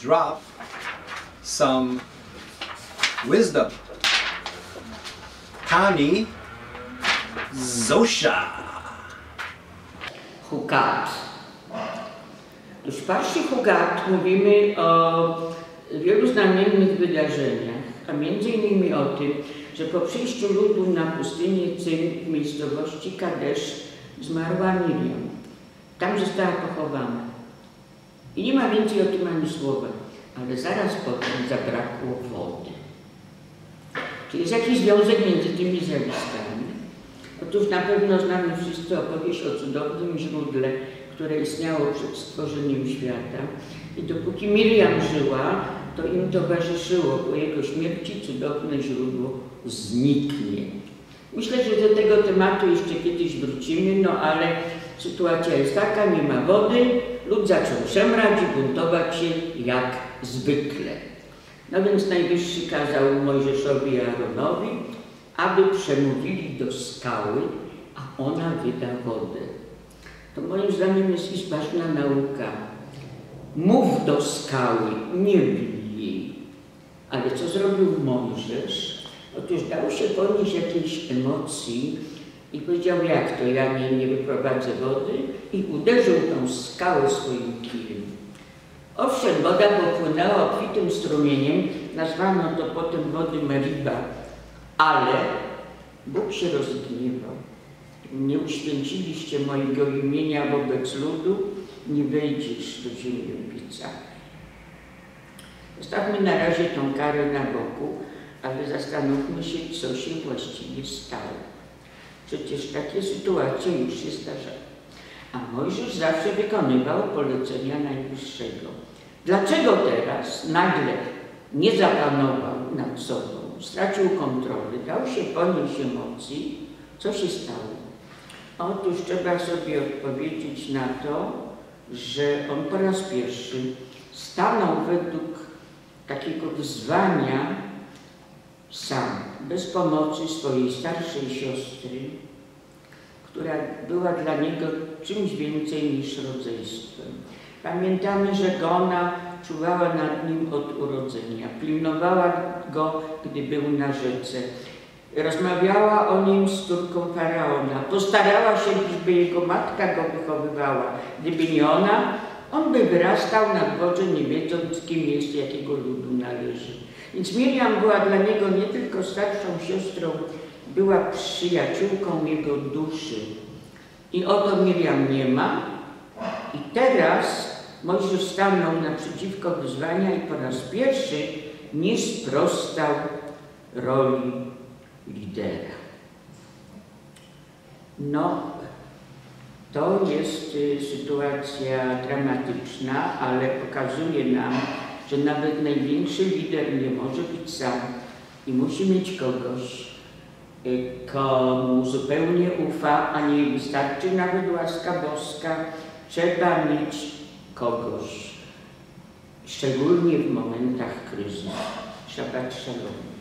drop some wisdom. Pani Zosia. Hugat. W Szparsi Hugat mówimy o wielu znamiennych wydarzeniach, a między innymi o tym, że po przyjściu ludu na pustynię Cyn w miejscowości Kadesz zmarła Miriam. Tam została pochowana. I nie ma więcej o tym ani słowa, ale zaraz potem zabrakło wody. Czy jest jakiś związek między tymi zjawiskami? Otóż na pewno znamy wszyscy opowieść o cudownym źródle, które istniało przed stworzeniem świata. I dopóki Miriam żyła, to im towarzyszyło. Po jego śmierci cudowne źródło zniknie. Myślę, że do tego tematu jeszcze kiedyś wrócimy, no ale sytuacja jest taka, nie ma wody, lud zaczął szemrać i buntować się jak zwykle. No więc Najwyższy kazał Mojżeszowi i Aaronowi, aby przemówili do skały, a ona wyda wodę. To moim zdaniem jest iż ważna nauka. Mów do skały, nie bij jej. Ale co zrobił Mojżesz? Otóż dał się ponieść jakiejś emocji i powiedział, jak to, ja nie, nie wyprowadzę wody i uderzył tą skałę swoim kijem. Owszem, woda popłynęła obfitym strumieniem, nazwano to potem wody Meriba, ale Bóg się rozgniewał. Nie uświęciliście mojego imienia wobec ludu, nie wejdziesz do ziemi obiecanej. Zostawmy na razie tą karę na boku, ale zastanówmy się, co się właściwie stało. Przecież takie sytuacje już się zdarzały. A Mojżesz zawsze wykonywał polecenia Najwyższego. Dlaczego teraz nagle nie zapanował nad sobą, stracił kontrolę, dał się ponieść emocji? Co się stało? Otóż trzeba sobie odpowiedzieć na to, że on po raz pierwszy stanął według takiego wyzwania sam, bez pomocy swojej starszej siostry, która była dla niego czymś więcej niż rodzeństwem. Pamiętamy, że go ona czuwała nad nim od urodzenia, pilnowała go, gdy był na rzece, rozmawiała o nim z córką faraona, postarała się, by jego matka go wychowywała. Gdyby nie ona, on by wyrastał na dworze, wiedząc, kim jest, jakiego ludu należy. Więc Miriam była dla niego nie tylko starszą siostrą, była przyjaciółką jego duszy. I oto Miriam nie ma. I teraz Mojżesz stanął naprzeciwko wyzwania i po raz pierwszy nie sprostał roli lidera. No, to jest y, sytuacja dramatyczna, ale pokazuje nam, że nawet największy lider nie może być sam i musi mieć kogoś, y, komu zupełnie ufa, a nie wystarczy nawet łaska boska. Trzeba mieć kogoś, szczególnie w momentach kryzysu. Shabbat shalom.